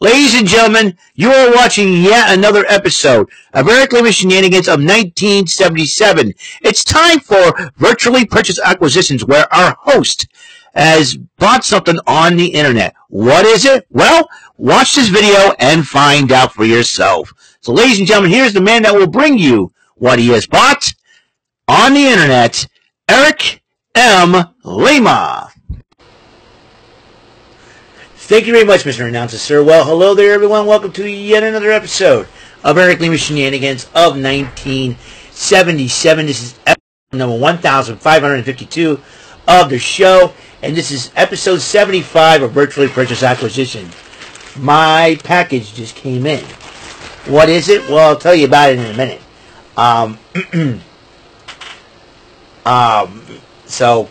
Ladies and gentlemen, you are watching yet another episode of Eric Lima Shenanigans of 1977. It's time for Virtually Purchase Acquisitions, where our host has bought something on the internet. What is it? Well, watch this video and find out for yourself. So ladies and gentlemen, here's the man that will bring you what he has bought on the internet, Eric M. Lima. Thank you very much, Mr. Announcer, sir. Well, hello there, everyone. Welcome to yet another episode of Eric Lima Shenanigans of 1977. This is episode number 1552 of the show, and this is episode 75 of Virtually Purchase Acquisition. My package just came in. What is it? Well, I'll tell you about it in a minute. Um, um, so,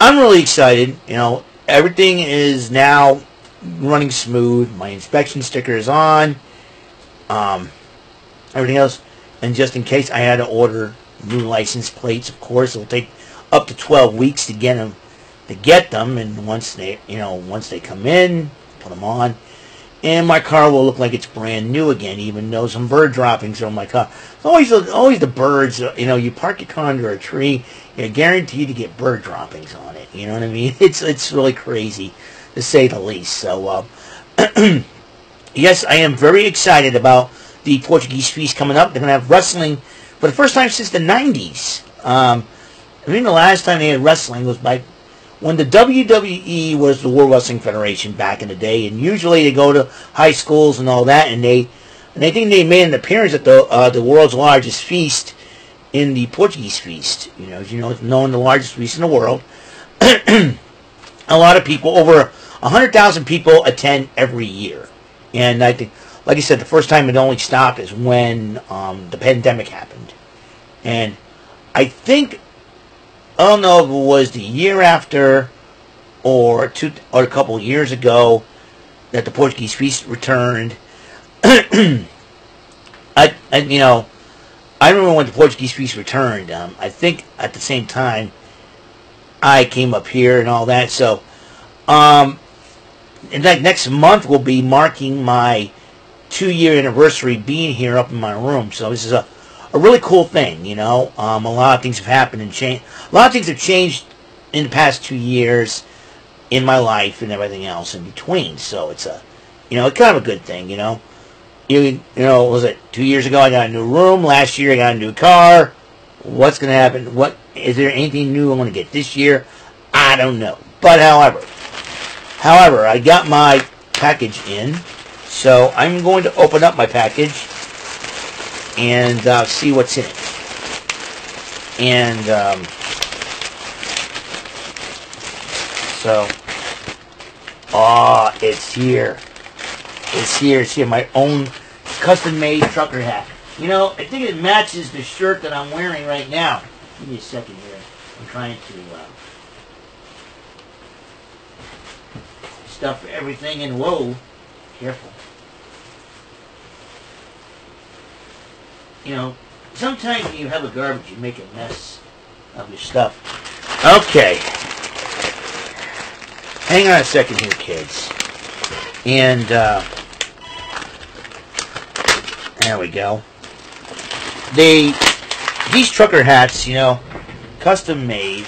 I'm really excited. You know, everything is now running smooth. My inspection sticker is on. Um, everything else. And just in case I had to order new license plates, of course, it'll take up to 12 weeks to get them, to get them. And once they, you know, once they come in, put them on. And my car will look like it's brand new again, even though some bird droppings are on my car. It's always, always the birds. You know, you park your car under a tree, you're guaranteed to get bird droppings on it. You know what I mean? It's it's really crazy to say the least. So, uh, yes, I am very excited about the Portuguese feast coming up. They're going to have wrestling for the first time since the 90s. Um, I mean, the last time they had wrestling was by when the WWE was the World Wrestling Federation back in the day, and usually they go to high schools and all that, and they and I think they made an appearance at the uh, the world's largest feast in the Portuguese feast. You know, you know, it's known the largest feast in the world. a lot of people, over 100,000 people attend every year. And I think, like I said, the first time it only stopped is when um, the pandemic happened. And I think, I don't know if it was the year after or two or a couple of years ago that the Portuguese feast returned. I, I, you know, I remember when the Portuguese feast returned. Um, I think at the same time I came up here and all that. So, um, in fact, next month will be marking my two-year anniversary being here up in my room. So this is a, a really cool thing, you know. Um, a lot of things have happened and changed. A lot of things have changed in the past two years in my life and everything else in between. So it's a, you know, it's kind of a good thing, you know. You, you know, was it two years ago I got a new room. Last year I got a new car. What's going to happen? What is there anything new I'm going to get this year? I don't know. But however, However, I got my package in, so I'm going to open up my package and uh, see what's in it. And um, so, ah, it's here. It's here. It's here. My own custom-made trucker hat. You know, I think it matches the shirt that I'm wearing right now. Give me a second here. I'm trying to. Uh, stuff everything in. Whoa, careful. You know, sometimes when you have a garbage, you make a mess of your stuff. Okay. Hang on a second here, kids. And, uh, there we go. They, these trucker hats, you know, custom made.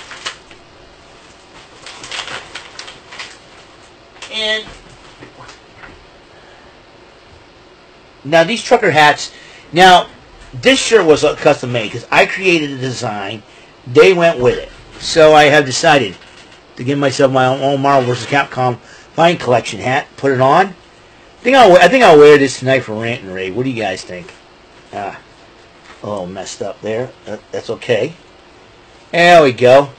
And now these trucker hats. Now this shirt was custom made because I created the design. They went with it. So I have decided to give myself my own Marvel vs. Capcom Fighting Collection hat. Put it on. I think I'll I think I'll wear this tonight for rant and rave. What do you guys think? Ah, a little messed up there. That's okay. There we go.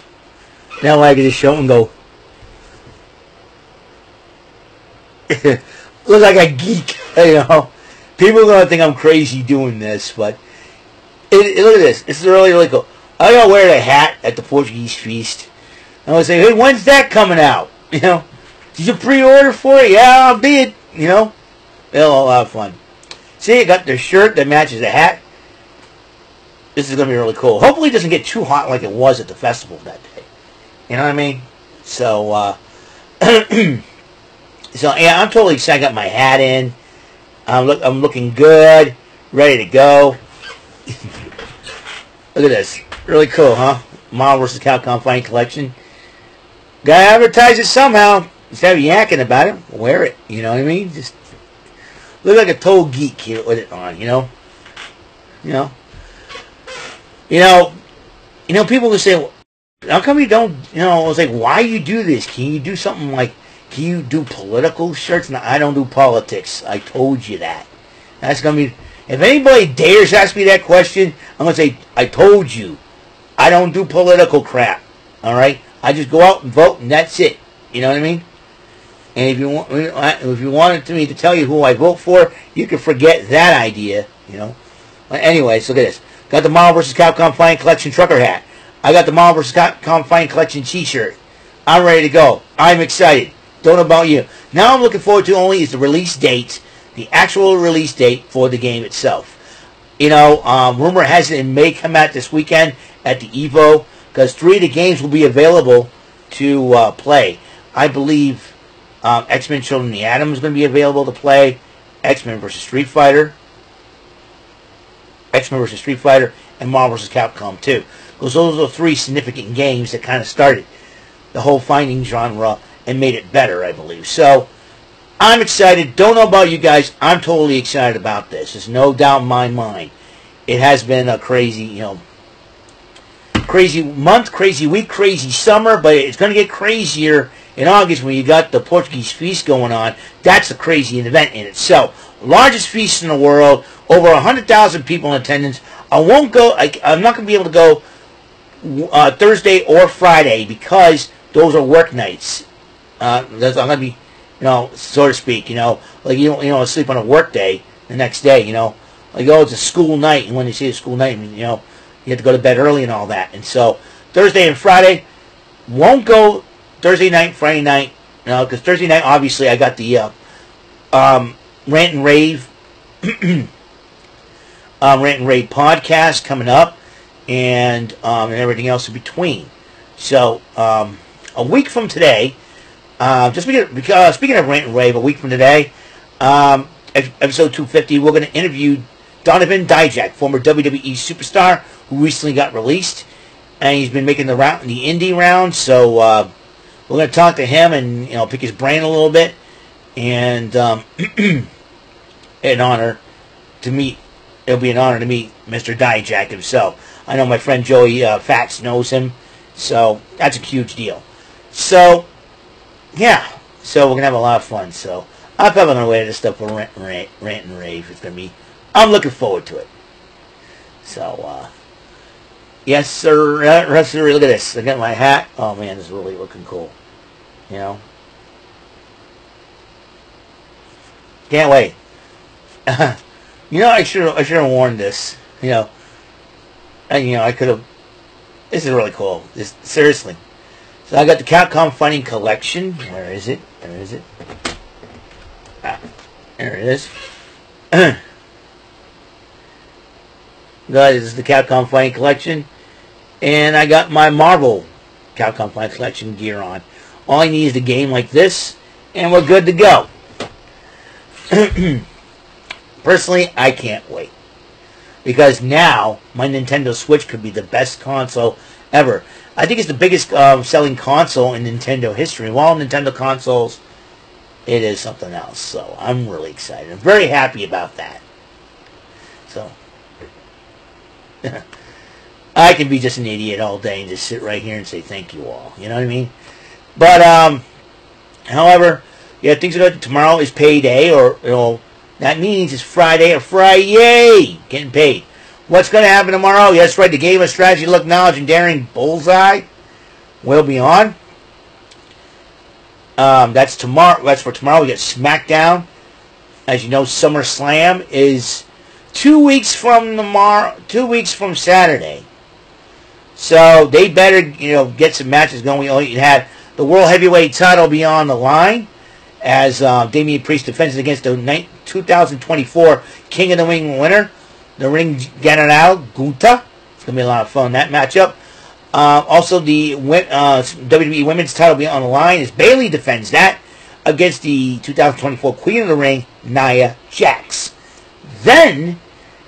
Now I can just show and go. look like a geek, you know. People are gonna think I'm crazy doing this, but it, it, look at this. Is really really cool. I gotta wear the hat at the Portuguese feast. I would say, hey, when's that coming out? You know, did you pre-order for it? Yeah, I'll be it. You know, it'll a lot of fun. See, I got the shirt that matches the hat. This is gonna be really cool. Hopefully, it doesn't get too hot like it was at the festival that day. You know what I mean? So, uh, So yeah, I'm totally excited. I got my hat in. I'm look. I'm looking good, ready to go. look at this, really cool, huh? Marvel versus Capcom Fighting Collection. Gotta advertise it somehow. Instead of yakking about it, wear it. You know what I mean? Just look like a total geek here with it on. You know. You know. You know. You know. People will say, "How come you don't?" You know, I was like, "Why you do this? Can you do something like?" You do political shirts? No, I don't do politics. I told you that. That's going to be... If anybody dares ask me that question, I'm going to say, I told you. I don't do political crap. All right? I just go out and vote, and that's it. You know what I mean? And if you want, if you wanted me to tell you who I vote for, you can forget that idea. You know. Anyways, look at this. Got the Marvel vs. Capcom Fighting Collection trucker hat. I got the Marvel vs. Capcom Fighting Collection T-shirt. I'm ready to go. I'm excited. Don't know about you. Now I'm looking forward to only is the release date, the actual release date for the game itself. You know, um, rumor has it it may come out this weekend at the Evo because three of the games will be available to uh, play. I believe um, X-Men Children of the Atom is going to be available to play. X-Men vs. Street Fighter. X-Men vs. Street Fighter and Marvel vs. Capcom 2. Because those are three significant games that kind of started the whole fighting genre and made it better, I believe. So I'm excited. Don't know about you guys. I'm totally excited about this. There's no doubt in my mind. It has been a crazy, you know, crazy month, crazy week, crazy summer, but it's going to get crazier in August when you got the Portuguese feast going on. That's a crazy event in itself. Largest feast in the world, over 100,000 people in attendance. I won't go, I, am not going to be able to go uh, Thursday or Friday because those are work nights. Uh, that's, I'm gonna be, you know, so to speak, you know, like you don't, you know, sleep on a work day the next day, you know, like oh, it's a school night, and when you see a school night, you know, you have to go to bed early and all that, and so Thursday and Friday won't go Thursday night, Friday night, you know, because Thursday night obviously I got the uh, um, rant and rave, um, rant and rave podcast coming up, and um, and everything else in between. So um, a week from today uh, just speaking, uh, speaking of Rant and Rave, a week from today, um, episode 250, we're going to interview Donovan Dijak, former WWE superstar who recently got released, and he's been making the in the indie round. So uh, we're going to talk to him and you know pick his brain a little bit, and um, an honor to meet. It'll be an honor to meet Mr. Dijak himself. I know my friend Joey uh, Fats knows him, so that's a huge deal. So yeah, so we're gonna have a lot of fun. So I'm probably gonna wear this stuff for rant, rant, rant and rave. It's gonna be. I'm looking forward to it. So, uh, yes, sir. Uh, sir. Look at this. I got my hat. Oh man, this is really looking cool. You know, can't wait. you know, I should I should have worn this. You know, and you know I could have. This is really cool. This seriously. So I got the Capcom Fighting Collection. Where is it? Where is it? Ah, there it is. This is the Capcom Fighting Collection. And I got my Marvel Capcom Fighting Collection gear on. All I need is a game like this, and we're good to go. Personally, I can't wait. Because now, my Nintendo Switch could be the best console ever. I think it's the biggest uh, selling console in Nintendo history. While Nintendo consoles, it is something else. So I'm really excited. I'm very happy about that. So I can be just an idiot all day and just sit right here and say thank you all. You know what I mean? But um, however, yeah, things are good. Tomorrow is payday, or you know, that means it's Friday or Friday Yay! getting paid. What's going to happen tomorrow? Yes, right. The game of strategy, luck, knowledge, and daring bullseye will be on. Um, that's tomorrow. That's for tomorrow. We get SmackDown. As you know, SummerSlam is two weeks from tomorrow. Two weeks from Saturday. So they better, you know, get some matches going. We only had the World Heavyweight Title be on the line as uh, Damian Priest defends against the 2024 King of the Ring winner the Ring General Gunther. It's going to be a lot of fun, that matchup. Uh, also, the uh, WWE Women's title being on the line as Bayley defends that against the 2024 Queen of the Ring, Nia Jax. Then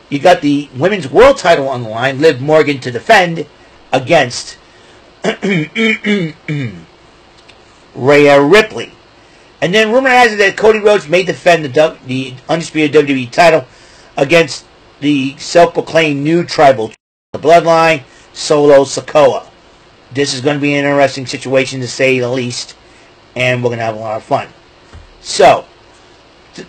you got the women's world title on the line, Liv Morgan to defend against Rhea Ripley. And then rumor has it that Cody Rhodes may defend the, the undisputed WWE title against the self-proclaimed new tribal, the Bloodline, Solo Sikoa. This is going to be an interesting situation to say the least, and we're going to have a lot of fun. So,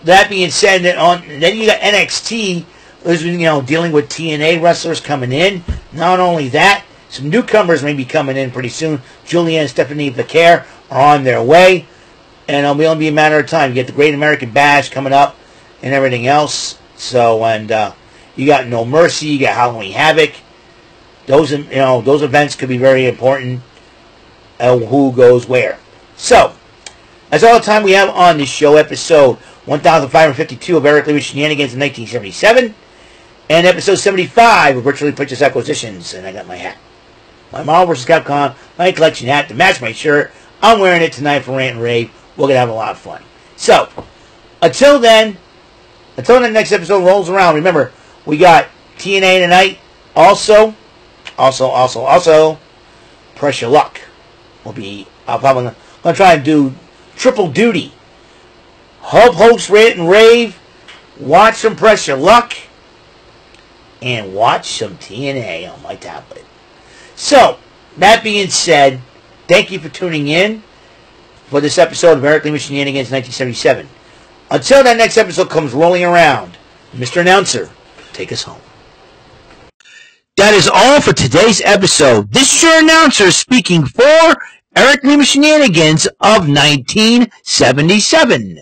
that being said, then on then you got NXT, you know, dealing with TNA wrestlers coming in. Not only that, some newcomers may be coming in pretty soon. Giulia and Stephanie Vaquer are on their way, and it'll only be a matter of time. You get the Great American Bash coming up, and everything else. So, and uh, you got No Mercy, you got Halloween Havoc. Those, you know, those events could be very important. Who goes where? So, that's all the time we have on this show. Episode 1552 of Eric Lima Shenanigans in 1977. And episode 75 of Virtually Purchase Acquisitions. And I got my hat. My Marvel vs. Capcom, my collection hat to match my shirt. I'm wearing it tonight for Rant and Rave. We're going to have a lot of fun. So, until then, until the next episode rolls around, remember, we got TNA tonight. Also, also, also, also, Press Your Luck will be, I'll probably going to try and do triple duty. Hub host Rant and Rave, watch some Press Your Luck, and watch some TNA on my tablet. So, that being said, thank you for tuning in for this episode of Eric Lima Shenanigans 1977. Until that next episode comes rolling around, Mr. Announcer, take us home. That is all for today's episode. This is your announcer speaking for Eric Lima Shenanigans of 1977.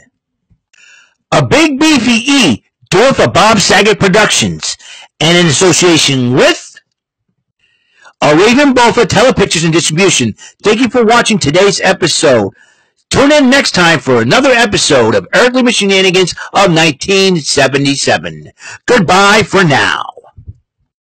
A Big Beefy E, doing for Bob Saget Productions, and in association with Raven Bofa Telepictures and Distribution. Thank you for watching today's episode. Tune in next time for another episode of Earthly Shenanigans of 1977. Goodbye for now.